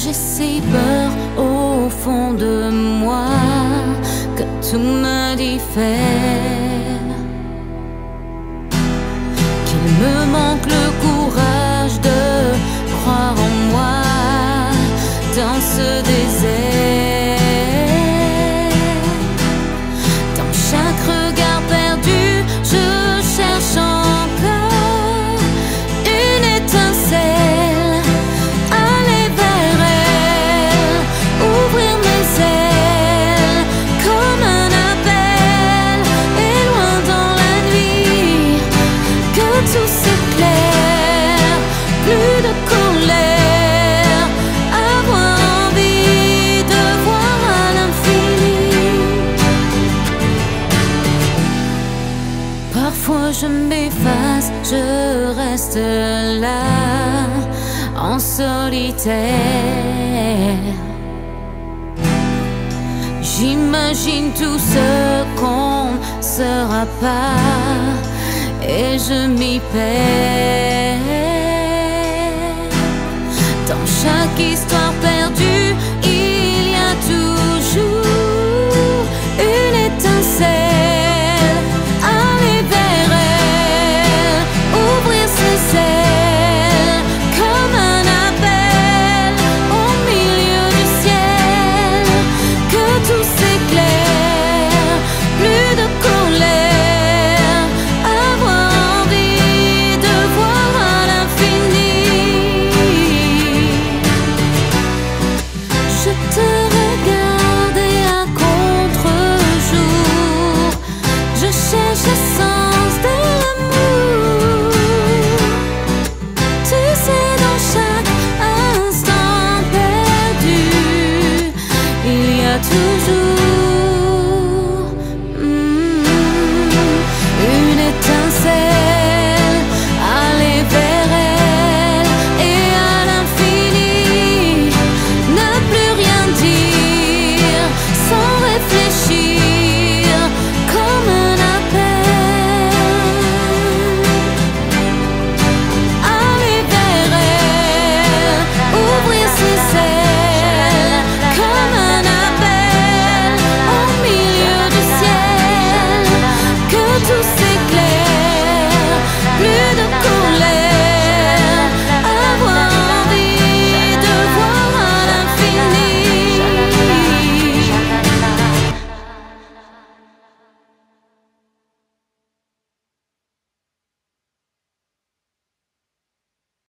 J'ai si peur au fond de moi que tout me diffère. Qu'il me manque le courage de croire en moi dans ce désert. Tout s'éclaire, plus de colère, avoir envie de voir à l'infini. Parfois je m'efface, je reste là en solitaire. J'imagine tout ce qu'on ne sera pas et je m'y perds. Dans chaque histoire perdue, il y a toujours une étincelle. Aller vers ouvrir ses ailes comme un appel au milieu du ciel. Que tout